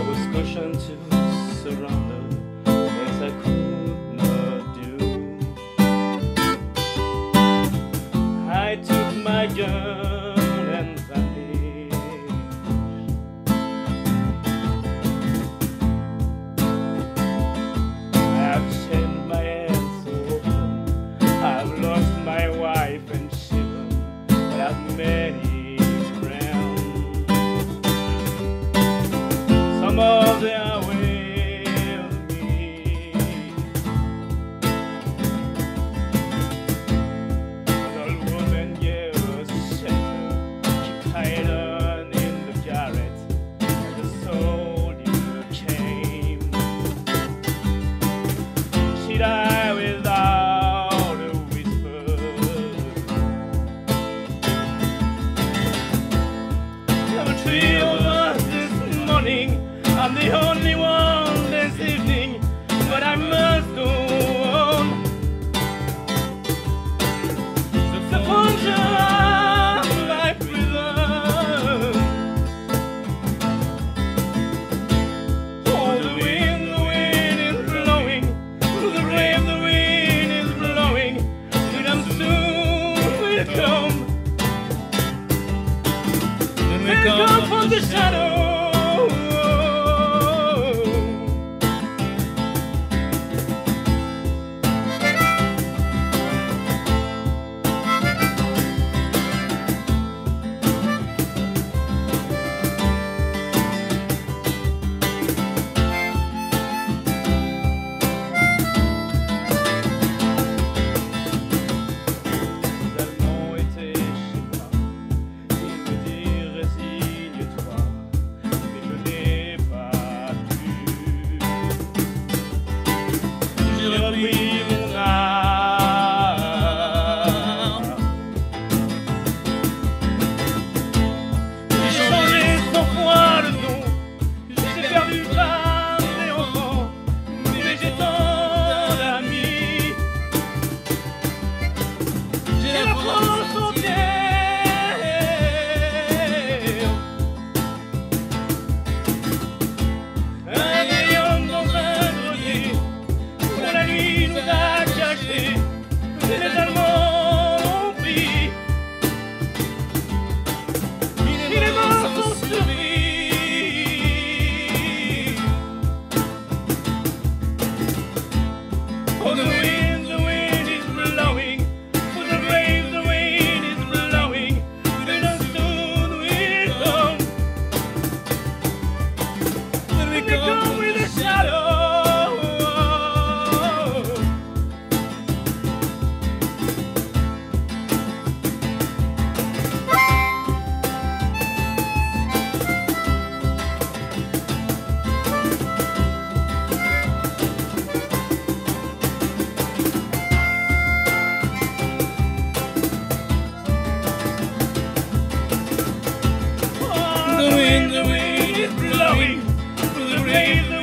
I was cautioned to surrender as I could not do. I took my gun. the only one this evening, but I must go on. The sepulture of my prison. Oh, the wind, the wind is blowing, the brave, the wind is blowing, but I'm soon will come. Then come from the shadows. love me. この praise the